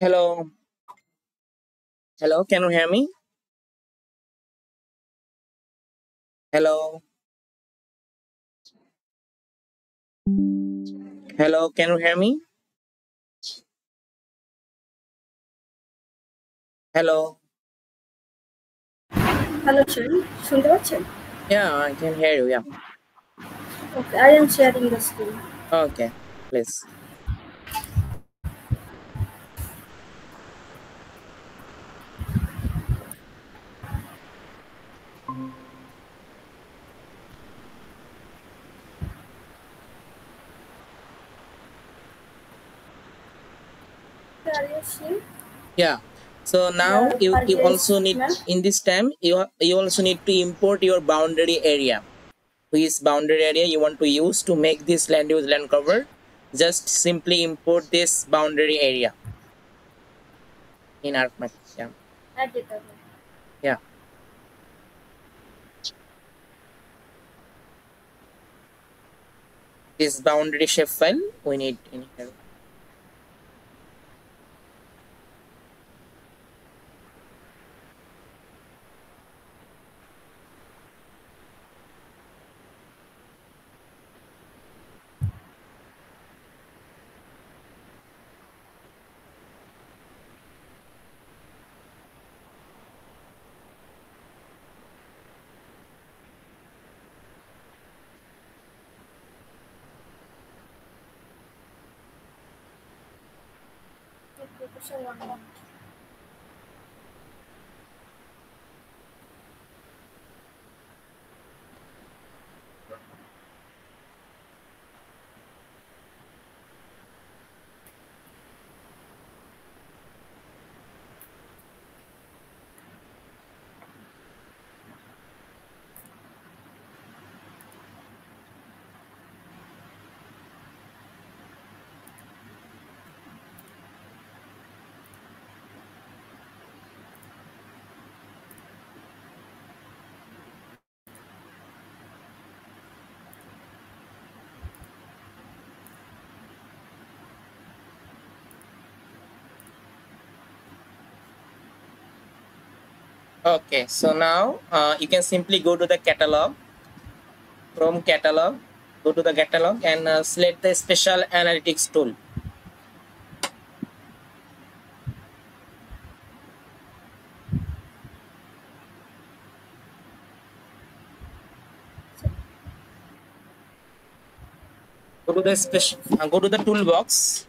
Hello. Hello, can you hear me? Hello. Hello, can you hear me? Hello. Hello sir শুনতে পাচ্ছেন Yeah, I can hear you. Yeah. Okay I am sharing the screen Okay, please. yeah so now yeah, you, you also need yeah. in this time you you also need to import your boundary area which boundary area you want to use to make this land use land cover just simply import this boundary area in ArcMap. Yeah. Yeah. This boundary shape file we need in here. Dito sa langit. Okay, so now uh, you can simply go to the catalog. From catalog, go to the catalog and uh, select the spatial analyst tool. Go to the special. Uh, go to the toolbox.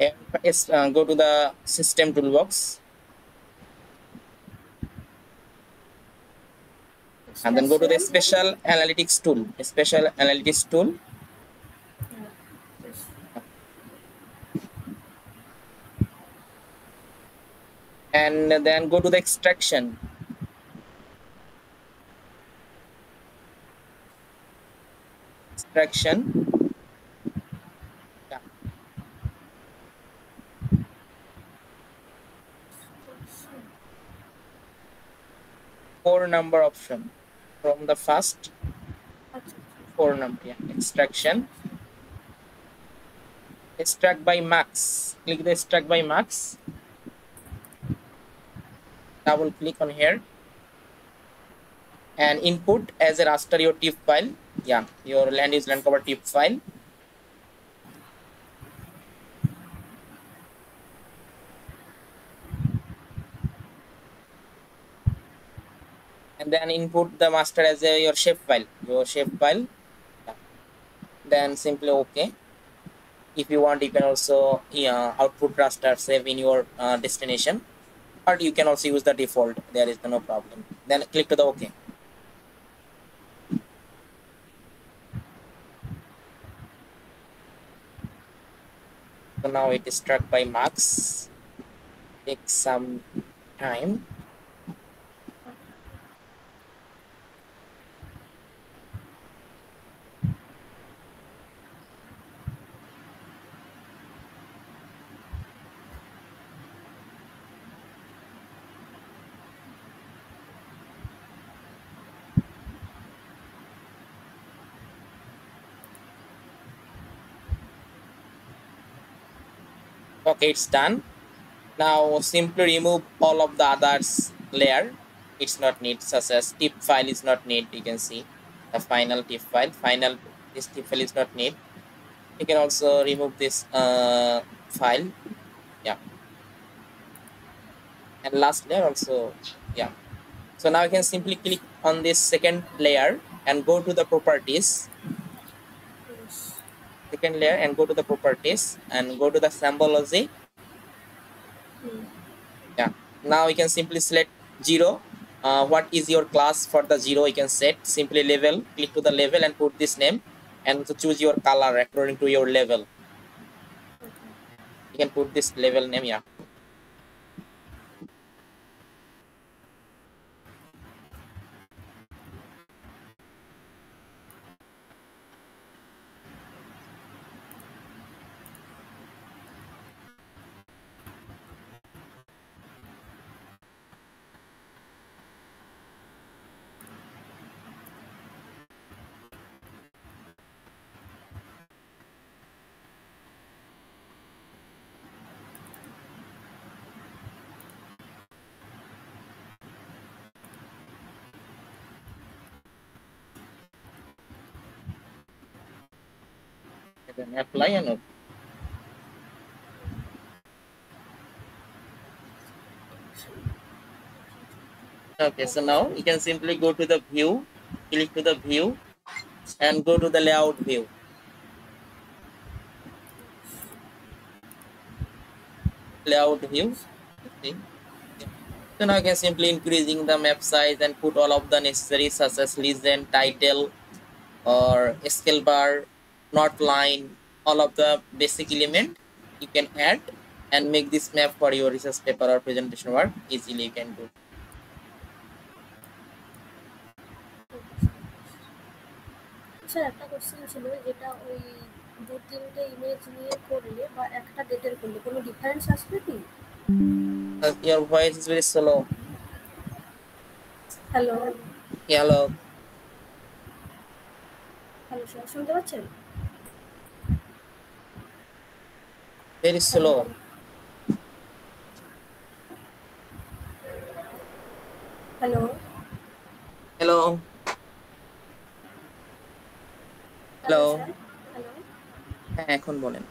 Uh, go to the system toolbox and then go to the spatial analyst tool. Spatial analyst tool. and then go to the extraction extraction four number option. From the first four number yeah. extraction. Extract by mask. Click the extract by mask. Double click on here. And input as a raster your TIFF file. Yeah your land use land cover TIFF file then input the master as a, your shape file. Your shape file. Then simply okay if you want you can also yeah, output raster save in your uh, destination. Or you can also use the default. There is no problem. Then click to the ok. So now it is struck by marks. Take some time okay it's done. Now simply remove all of the others layer. It's not need such as TIFF file is not need you can see. The final TIFF file. Final this TIFF file is not need. You can also remove this uh, file. Yeah. And last layer also. Yeah. So now you can simply click on this second layer and go to the properties. Second layer and go to the properties and go to the symbology. Yeah. Now you can simply select zero. Uh, what is your class for the zero? You can set simply level click to the level and put this name and to choose your color according to your level. You can put this level name yeah and then apply and okay. okay so now you can simply go to the view click to the view and go to the layout view layout view okay. so now you can simply increasing the map size and put all of the necessary such as legend title or scale bar not line all of the basic element you can add and make this map for your research paper or presentation work easily you can do sir একটা question ছিল যেটা ওই দু তিনটে image নিয়ে করলে বা একটা ডেটের করলে কোনো ডিফারেন্স আসবে কি Uh, your voice is very slow hello Yeah, hello hello sir শুনতে পাচ্ছেন very slow hello hello Hello. Hello হ্যাঁ এখন বলেন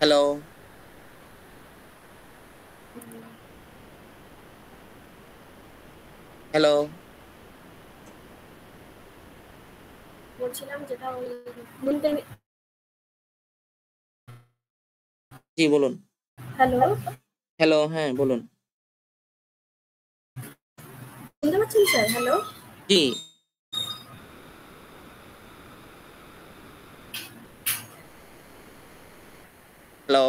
হ্যালো হ্যালো বলছিলাম যেটা ওই তিনটে জি বলুন। হ্যালো। হ্যালো হ্যাঁ বলুন। শুনতে পাচ্ছেন স্যার? হ্যালো। জি। হ্যালো।